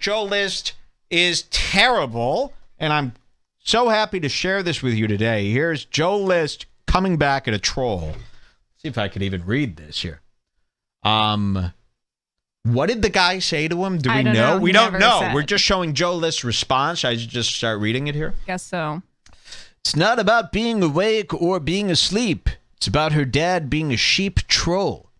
Joe List is terrible, and I'm so happy to share this with you today. Here's Joe List coming back at a troll. see if I could even read this here. Um, what did the guy say to him? Do we know? know. We don't know. said. We're just showing Joe List's response. I just start reading it here. Guess so. It's not about being awake or being asleep. It's about her dad being a sheep troll.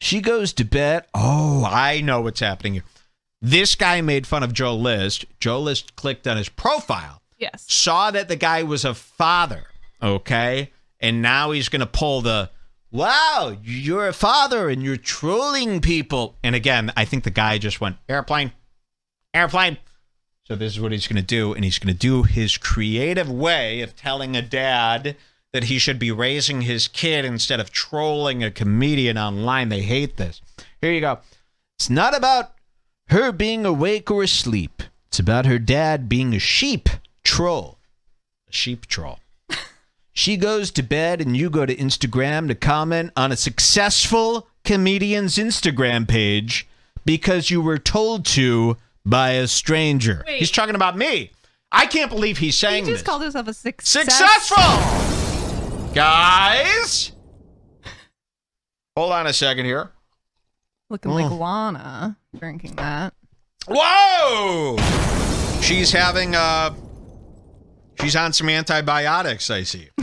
She goes to bed. Oh, I know what's happening here. This guy made fun of Joe List. Joe List clicked on his profile, Yes. saw that the guy was a father, okay? And now he's going to pull the, wow, you're a father and you're trolling people. And again, I think the guy just went, airplane, airplane. So this is what he's going to do, and he's going to do his creative way of telling a dad that he should be raising his kid instead of trolling a comedian online. They hate this. Here you go. It's not about her being awake or asleep. It's about her dad being a sheep troll. A sheep troll. she goes to bed and you go to Instagram to comment on a successful comedian's Instagram page because you were told to by a stranger. Wait. He's talking about me. I can't believe he's saying He just this. called himself a success. Successful! Guys! Hold on a second here. Looking Oh. like mm. Lana drinking that. Whoa! She's having uh she's on some antibiotics, I see.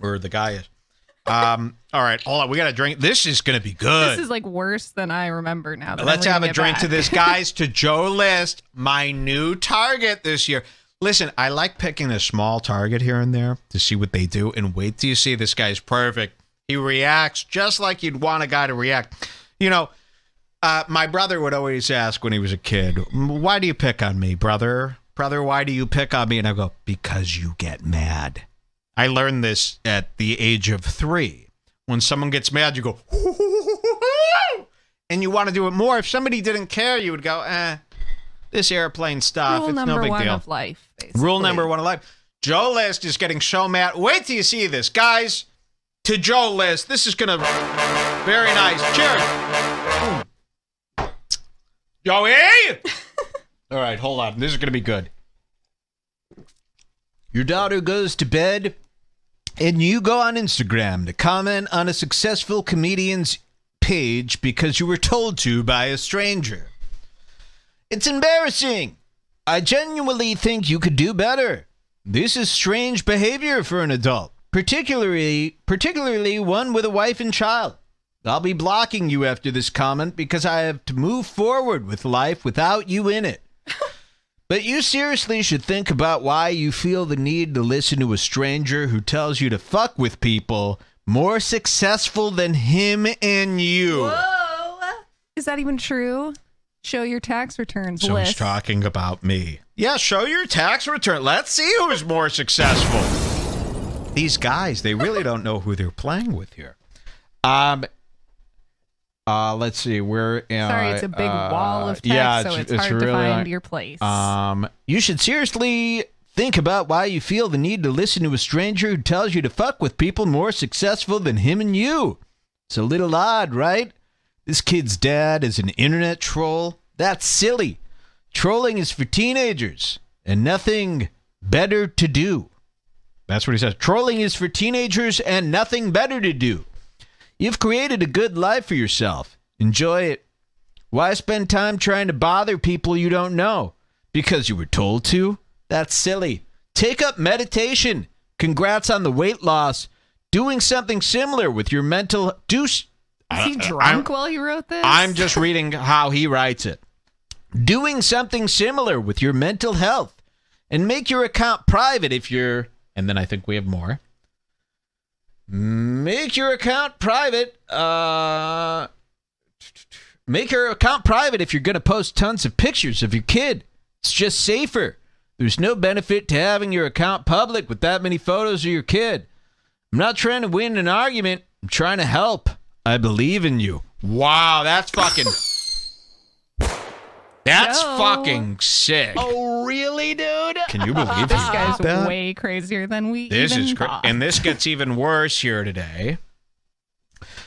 Or the guy is. Um, all right, hold on. We gotta drink. This is gonna be good. This is like worse than I remember now. Let's have a drink to this, guys. to Joe List, my new target this year. Listen, I like picking a small target here and there to see what they do, and wait till you see this guy's perfect. He reacts just like you'd want a guy to react. You know, uh, my brother would always ask when he was a kid, "Why do you pick on me, brother? Brother, why do you pick on me?" And I go, "Because you get mad." I learned this at the age of three. When someone gets mad, you go, and you want to do it more. If somebody didn't care, you would go, "Eh, this airplane stuff. Rule it's no big one deal." of life. Rule number one of life. Joe List is getting so mad. Wait till you see this, guys. To Joe List, this is gonna very nice. Cheers, Joey. All right, hold on. This is gonna be good. Your daughter goes to bed, and you go on Instagram to comment on a successful comedian's page because you were told to by a stranger. It's embarrassing. I genuinely think you could do better. This is strange behavior for an adult, particularly particularly one with a wife and child. I'll be blocking you after this comment because I have to move forward with life without you in it. But you seriously should think about why you feel the need to listen to a stranger who tells you to fuck with people more successful than him and you. Whoa! Is that even true? Show your tax returns So he's list. talking about me. Yeah, show your tax return. Let's see who's more successful. These guys, they really don't know who they're playing with here. Um uh let's see. We're uh, Sorry, it's a big uh, wall of text, yeah, so it's, hard really to find your place. um, you should seriously think about why you feel the need to listen to a stranger who tells you to fuck with people more successful than him and you. It's a little odd, right? This kid's dad is an internet troll. That's silly. Trolling is for teenagers and nothing better to do. That's what he says. Trolling is for teenagers and nothing better to do. You've created a good life for yourself. Enjoy it. Why spend time trying to bother people you don't know? Because you were told to? That's silly. Take up meditation. Congrats on the weight loss. Doing something similar with your mental do Is he uh, uh, I- drunk while he wrote this? I'm just reading how he writes it. Doing something similar with your mental health and make your account private if you're and then I think we have more. Make your account private. Uh make your account private if you're going to post tons of pictures of your kid. It's just safer. There's no benefit to having your account public with that many photos of your kid. I'm not trying to win an argument. I'm trying to help. I believe in you. Wow, that's fucking. That's Yo. fucking sick. Oh, really, dude? Can you believe This he guy's that? way crazier than we This even is great. thought. And this gets even worse here today.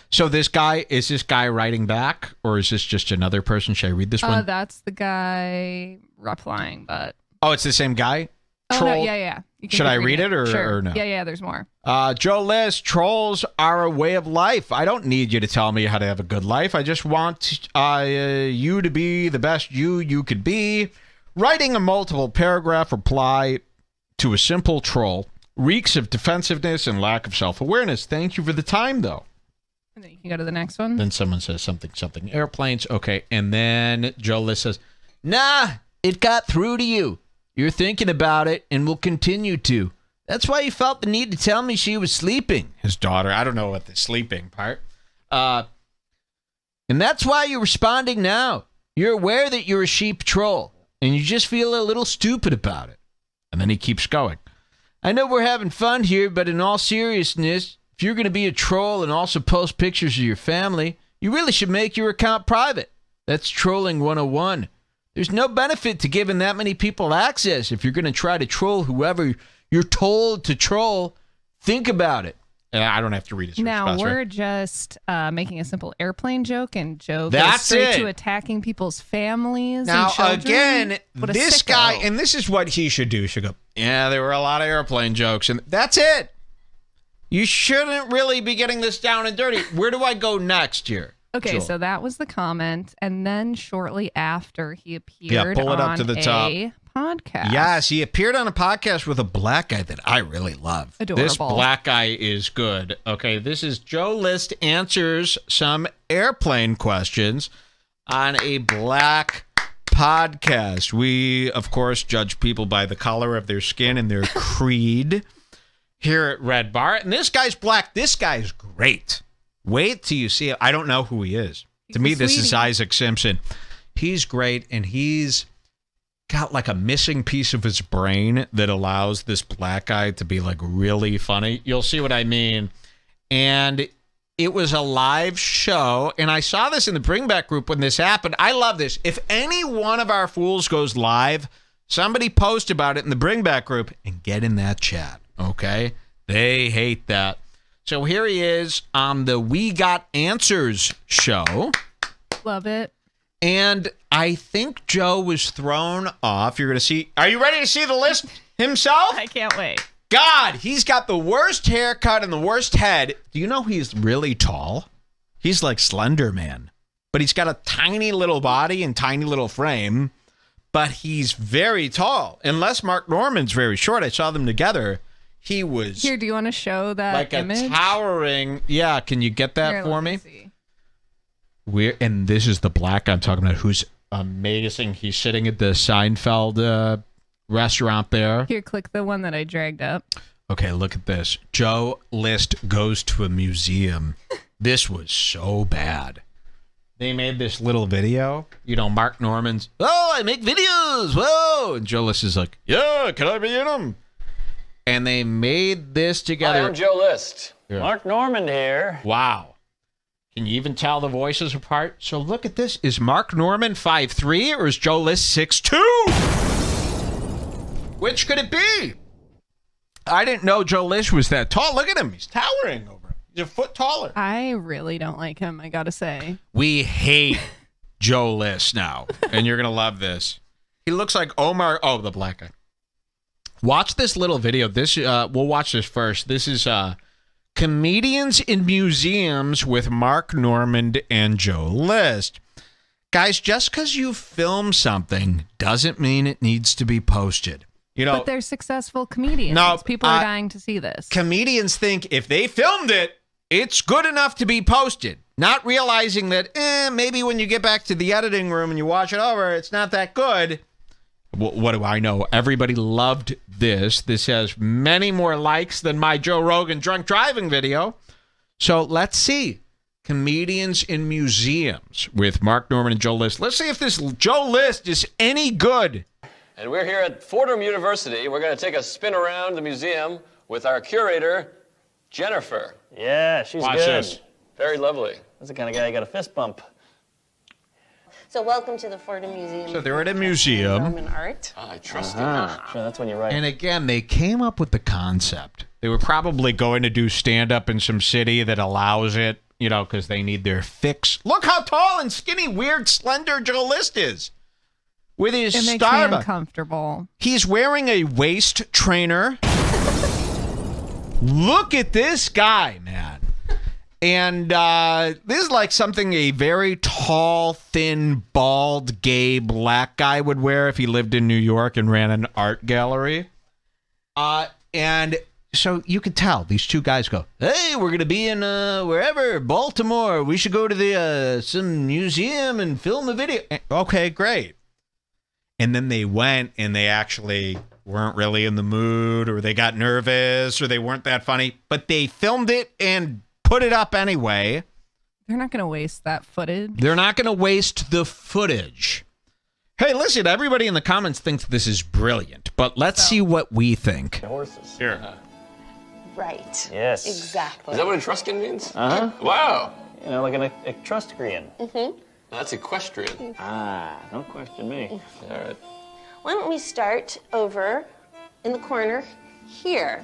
So this guy is this guy writing back, or is this just another person? Should I read this Uh, one? that's the guy replying, but oh, it's the same guy. Oh no, yeah, yeah. Should I read it or- Sure. or no? Yeah, yeah. There's more. Uh, Joe List, trolls are a way of life. I don't need you to tell me how to have a good life. I just want uh, you to be the best you you could be. Writing a multiple paragraph reply to a simple troll reeks of defensiveness and lack of self awareness. Thank you for the time, though. And then you can go to the next one. Then someone says something, something, airplanes. Okay. And then Joe List says, Nah, it got through to you. You're thinking about it and will continue to. That's why you felt the need to tell me she was sleeping. His daughter. I don't know what the sleeping part. Uh, and that's why you're responding now. You're aware that you're a sheep troll and you just feel a little stupid about it. And then he keeps going. I know we're having fun here, but in all seriousness, if you're going to be a troll and also post pictures of your family, you really should make your account private. That's trolling 101. There's no benefit to giving that many people access if you're going to try to troll whoever you're told to troll. Think about it. And I don't have to read his now response, we're right? just uh, making a simple airplane joke, and Joe goes That's straight it. to attacking people's families. Now and children. again, What this sicko. guy, and this is what he should do. He should go. Yeah, there were a lot of airplane jokes, and that's it. You shouldn't really be getting this down and dirty. Where do I go next here? Okay, Joel? so that was the comment, and then shortly after he appeared pull it up on to the a top. podcast. Yes, he appeared on a podcast with a black guy that I really love. Adorable. This black guy is good. Okay, this is Joe List answers some airplane questions on a black podcast. We, of course, judge people by the color of their skin and their creed here at Red Bar. And this guy's black. This guy's great. Wait till you see it. I don't know who he is. He's to me, this is. Isaac Simpson. He's great, and he's got like a missing piece of his brain that allows this black guy to be like really funny. You'll see what I mean. And it was a live show, and I saw this in the Bring Back group when this happened. I love this. If any one of our fools goes live, somebody post about it in the Bring Back group and get in that chat. Okay? They hate that. So here he is on the We Got Answers show. love it. And I think Joe was thrown off. You're going to see. Are you ready to see the list himself? I can't wait. God, he's got the worst haircut and the worst head. Do you know he's really tall? He's like Slender Man, but he's got a tiny little body and tiny little frame, but he's very tall. Unless Mark Normand's very short. I saw them together. He was Here, do you want to show that like a image? towering. Yeah, can you get that Here, for let me? see. We're and this is the black I'm talking about, who's amazing. He's sitting at the Seinfeld uh, restaurant there. Here, click the one that I dragged up. Okay, look at this. Joe List goes to a museum. This was so bad. They made this little video. You know, Mark Normand's. Oh, I make videos. Whoa! And Joe List is like, Yeah, can I be in them? And they made this Hi, together. I'm Joe List. Yeah. Mark Normand here. Wow. Can you even tell the voices apart? So look at this. Is Mark Normand 5'3 or is Joe List 6'2? Which could it be? I didn't know Joe List was that tall. Look at him. He's towering over. him. He's a foot taller. I really don't like him. I gotta say. We hate Joe List now, and you're gonna love this. He looks like Omar. Oh, the black guy. Watch this little video. This uh, we'll watch this first. This is uh, comedians in museums with Mark Normand and Joe List. Guys, just because you film something doesn't mean it needs to be posted. You know, But they're successful comedians. No, People are uh, dying to see this. comedians think if they filmed it, it's good enough to be posted. Not realizing that, eh, maybe when you get back to the editing room and you watch it over, it's not that good. Wh- what do I know? Everybody loved this. This has many more likes than my Joe Rogan drunk driving video. So let's see. Comedians in museums with Mark Normand and Joe List. Let's see if this Joe List is any good. And we're here at Fordham University. We're going to take a spin around the museum with our curator, Jennifer. Yeah, she's Watch good. this. Very lovely. That's the kind of guy you got a fist bump. So welcome to the Fordham Museum. So they're at a museum. Roman art. Ah, I trust uh-huh. Sure, that's when you write. And again, they came up with the concept. They were probably going to do stand up in some city that allows it you know, because they need their fix. Look how tall and skinny, weird, slender Joe List is with his It makes me Starbucks. uncomfortable. He's wearing a waist trainer. Look at this guy, man. And uh, this is like something a very tall, thin, bald, gay black guy would wear if he lived in New York and ran an art gallery. Uh, and so you could tell these two guys go, "Hey, we're gonna be in uh, wherever Baltimore. We should go to the uh, some museum and film a video." Okay, great and then they went and they actually weren't really in the mood or they got nervous or they weren't that funny but they filmed it and put it up anyway They're not going to waste that footage. they're not going to waste the footage hey listen everybody in the comments thinks this is brilliant but let's see what we think Horses. Here. Right. Yes. Exactly. Is that what Etruscan means? Uh huh. Wow. You know, like an Etruscan. That's equestrian. Ah, don't question me. All right. Why don't we start over in the corner here?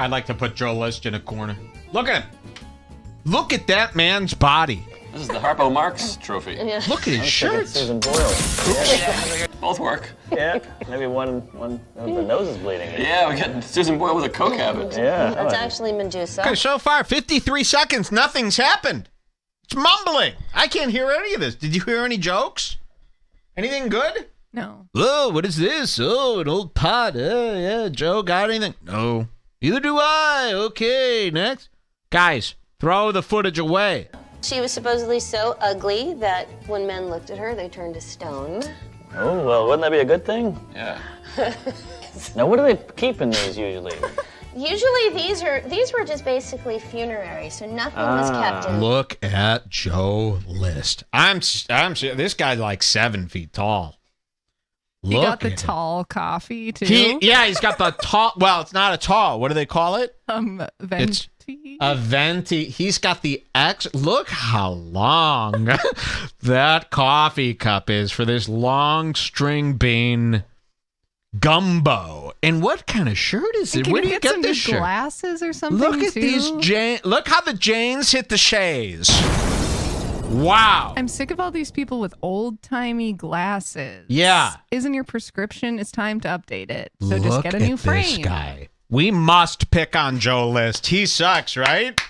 i'd like to put joe list in a corner look at him look at that man's body This is the Harpo Marx trophy. look at his Thinking shirt Susan Boyle. Both work. Yeah. Maybe one, one, the nose is bleeding. Yeah, we got Susan Boyle with a coke habit. Yeah. That's actually Medusa. Okay, so far 53 seconds, nothing's happened. It's mumbling. I can't hear any of this. Did you hear any jokes? Anything good? No. Oh, what is this? Oh, an old pot. Oh, yeah, Joe got anything? No. Neither do I. Okay, next. Guys, throw the footage away. She was supposedly so ugly that when men looked at her, they turned to stone. Oh, well, wouldn't that be a good thing? Yeah. Now, what do they keep in these usually? Usually, these are these were just basically funerary, so nothing was kept in. Look at Joe List. I'm, s- I'm, this guy's like seven feet tall. He Look got the at him. tall coffee too. He, yeah, he's got the tall. Well, it's not a tall. What do they call it? um, It's venti. A venti. He's got the X. Look how long that coffee cup is for this long string bean gumbo. And what kind of shirt is it? Where do you get, this shirt? glasses or something? Look at too? these Jane. Look how the Janes hit the shays. Wow. I'm sick of all these people with old timey glasses. Yeah. Isn't your prescription? It's time to update it. So Look just get a new at frame. this guy. We must pick on Joe List. He sucks, right?